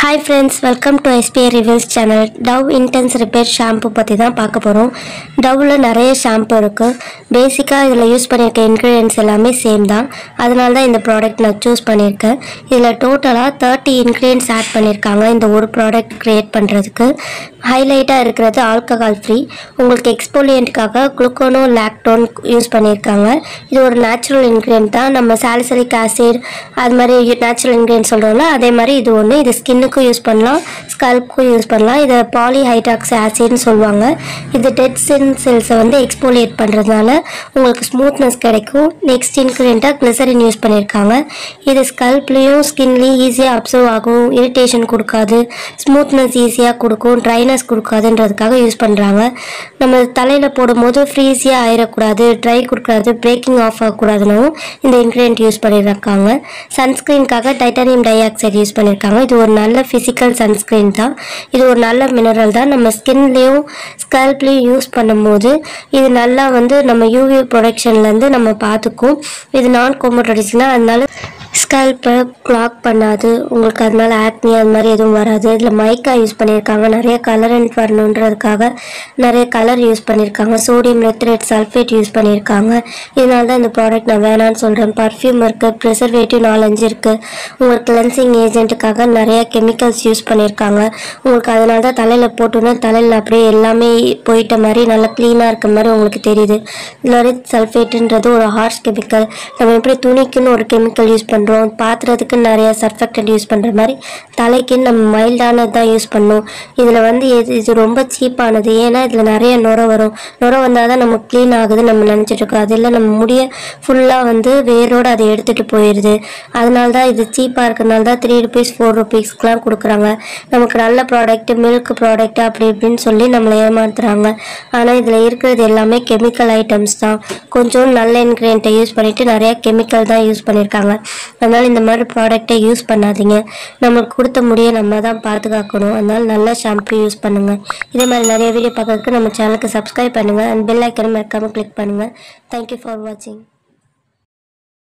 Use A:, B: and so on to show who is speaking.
A: Hi friends welcome to SBI reviews channel Dove intense repair shampoo பற்றி தான் பார்க்க போகிறோம் டவ்வில் நிறைய ஷாம்பு இருக்குது பேசிக்காக இதில் யூஸ் பண்ணியிருக்க இன்க்ரீடியன்ஸ் எல்லாமே சேம் தான். அதனால தான் இந்த ப்ராடக்ட் நான் சூஸ் பண்ணியிருக்கேன் இதில் டோட்டலாக தேர்ட்டி இன்க்ரீடியன்ஸ் ஆட் பண்ணியிருக்காங்க இந்த ஒரு ப்ராடக்ட் க்ரியேட் பண்ணுறதுக்கு ஹைலைட்டாக இருக்கிறது ஆல்கஹால் ஃப்ரீ உங்களுக்கு எக்ஸ்போலியண்ட்டுக்காக குளுக்கோனோ லாக்டோன் யூஸ் பண்ணியிருக்காங்க இது ஒரு நேச்சுரல் இன்க்ரீடியன்ட் தான். நம்ம சாலிசலிக் ஆசிட் அது மாதிரி நேச்சுரல் இன்க்ரீடியன்ட் சொல்கிறோம்ல அதே மாதிரி இது ஒன்று இது ஸ்கின்னு ஸ்கின்னுக்கும் யூஸ் பண்ணலாம் ஸ்கல்ப்க்கும் யூஸ் பண்ணலாம். இதை பாலிஹைட்ராக்ஸ் ஆசிட்னு சொல்லுவாங்க. இது டெட் சென் செல்ஸை வந்து எக்ஸ்போலியேட் பண்ணுறதுனால உங்களுக்கு ஸ்மூத்னஸ் கிடைக்கும். நெக்ஸ்ட் இன்க்ரீடியண்ட்டாக கிளிசரின் யூஸ் பண்ணியிருக்காங்க இது ஸ்கல்ப்லேயும் ஸ்கின்லேயும் ஈஸியாக அப்சர்வ் ஆகும். இரிட்டேஷன் கொடுக்காது. ஸ்மூத்னஸ் ஈஸியாக கொடுக்கும். ட்ரைனஸ் கொடுக்காதுன்றதுக்காக யூஸ் பண்ணுறாங்க நம்ம தலையில் போடும்போது ஃப்ரீஸியாக ஆயிடக்கூடாது ட்ரை கொடுக்காது பிரேக்கிங் ஆஃப் ஆகக்கூடாதுனாலும் இந்த இன்க்ரீடியன்ட் யூஸ் பண்ணியிருக்காங்க சன்ஸ்க்ரீனுக்காக டைட்டானியம் டை ஆக்சைடு யூஸ் பண்ணியிருக்காங்க இது ஒரு நல்ல ஃபிசிக்கல் சன்ஸ்க்ரீன் தான். இது ஒரு நல்ல மினரல் தான். நம்ம ஸ்கின்லேயும் ஸ்கல்ப்லேயும் யூஸ் பண்ணும்போது இது நல்லா வந்து நம்ம யூவி ப்ரொடக்ஷன்லேருந்து நம்ம பார்த்துக்கும். இது நான் கோமோட்டோடிஸ்னால் அதனால ஸ்கல்ப்பை க்ளாக் பண்ணாது. உங்களுக்கு அதனால் ஆக்னி அது மாதிரி எதுவும் வராது. இதில் மைக்கா யூஸ் பண்ணியிருக்காங்க. நிறைய கலரண்ட் வரணுன்றதுக்காக நிறைய கலர் யூஸ் பண்ணியிருக்காங்க. சோடியம் நெத்ரேட் சல்ஃபேட் யூஸ் பண்ணியிருக்காங்க. இதனால தான் இந்த ப்ராடக்ட் நான் வேணான்னு சொல்கிறேன் பர்ஃப்யூம் இருக்குது ப்ரிசர்வேட்டிவ் நாலஞ்சு இருக்குது உங்களுக்கு கிளென்சிங் ஏஜென்ட்டுக்காக நிறைய கெமிக்கல்ஸ் யூஸ் பண்ணியிருக்காங்க. உங்களுக்கு அதனால தான் தலையில் போட்டோன்னா தலையில் அப்படியே எல்லாமே போயிட்ட மாதிரி நல்லா க்ளீனாக இருக்க மாதிரி உங்களுக்கு தெரியுது. இதில் சல்ஃபேட்டுன்றது ஒரு ஹார்ஷ் கெமிக்கல் நம்ம எப்படி துணிக்குன்னு ஒரு கெமிக்கல் யூஸ் பண்ணுறோம் பாத்திரத்துக்கு நிறைய சர்ஃபெக்டன்ட் யூஸ் பண்ணுற மாதிரி தலைக்குன்னு நம்ம மைல்டானது தான் யூஸ் பண்ணோம். இதில் வந்து இது இது ரொம்ப சீப்பானது ஏன்னா இதில் நிறைய நுர வரும். நுர வந்தால் தான் நம்ம க்ளீன் ஆகுது நம்ம நினச்சிட்ருக்கோம் அதில் அது இல்லை நம்ம முடிய ஃபுல்லாக வந்து வேரோடு அதை எடுத்துகிட்டு போயிடுது அதனால தான் இது சீப்பாக இருக்கிறதுனால தான் த்ரீ ருபீஸ் ஃபோர் ருபீஸ்க்கெலாம் கொடுக்குறாங்க. நமக்கு நல்ல ப்ராடக்ட் மில்க் ப்ராடக்ட் அப்படி இப்படின்னு சொல்லி நம்மளை ஏமாத்துறாங்க. ஆனால் இதில் இருக்கிறது எல்லாமே கெமிக்கல் ஐட்டம்ஸ் தான். கொஞ்சம் நல்ல இன்க்ரீடியண்ட்டை யூஸ் பண்ணிவிட்டு நிறையா கெமிக்கல் தான் யூஸ் பண்ணியிருக்காங்க. அதனால் இந்த மாதிரி ப்ராடக்டை யூஸ் பண்ணாதீங்க. நம்மளுக்கு கொடுத்த முடியை நம்ம தான் பாதுகாக்கணும். அதனால் நல்ல ஷாம்பு யூஸ் பண்ணுங்கள் இதே மாதிரி நிறைய வீடியோ பார்க்கறதுக்கு நம்ம சேனலுக்கு சப்ஸ்கிரைப் பண்ணுங்கள் அண்ட் பெல் ஐக்கனை மறக்காமல் கிளிக் பண்ணுங்கள் தேங்க்யூ ஃபார் வாட்சிங்